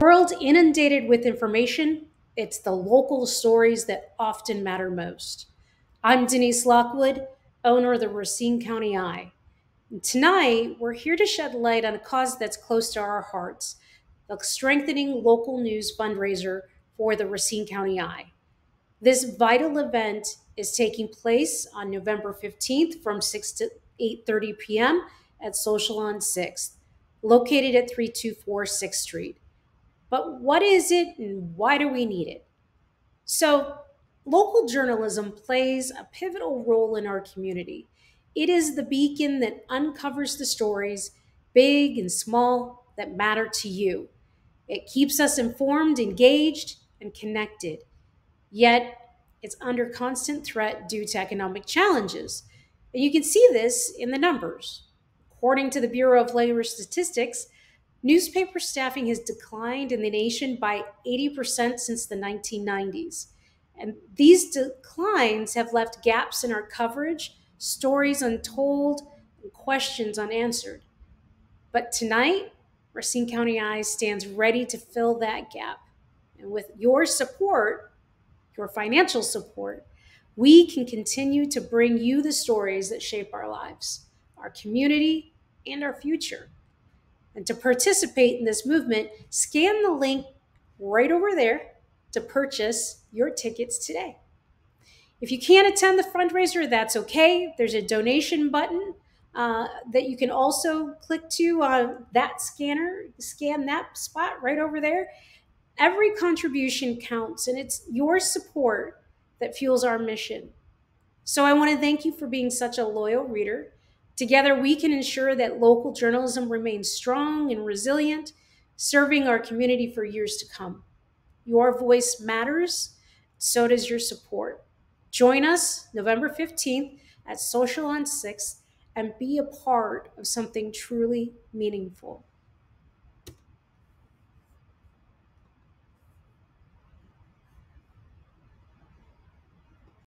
world inundated with information, it's the local stories that often matter most. I'm Denise Lockwood, owner of the Racine County Eye. And tonight, we're here to shed light on a cause that's close to our hearts the Strengthening Local News fundraiser for the Racine County Eye. This vital event is taking place on November 15th from 6 to 8:30 p.m. at Social on 6th, located at 324 6th Street. But what is it and why do we need it? So, local journalism plays a pivotal role in our community. It is the beacon that uncovers the stories, big and small, that matter to you. It keeps us informed, engaged, and connected. Yet, it's under constant threat due to economic challenges. And you can see this in the numbers. According to the Bureau of Labor Statistics, newspaper staffing has declined in the nation by 80% since the 1990s. And these declines have left gaps in our coverage, stories untold, and questions unanswered. But tonight, Racine County Eye stands ready to fill that gap. And with your support, your financial support, we can continue to bring you the stories that shape our lives, our community, and our future. And to participate in this movement, scan the link right over there to purchase your tickets today. If you can't attend the fundraiser, that's okay. There's a donation button uh, that you can also click to uh, that scanner, scan that spot right over there. Every contribution counts, and it's your support that fuels our mission. So I want to thank you for being such a loyal reader. Together, we can ensure that local journalism remains strong and resilient, serving our community for years to come. Your voice matters, so does your support. Join us November 15th at Social on 6th and be a part of something truly meaningful.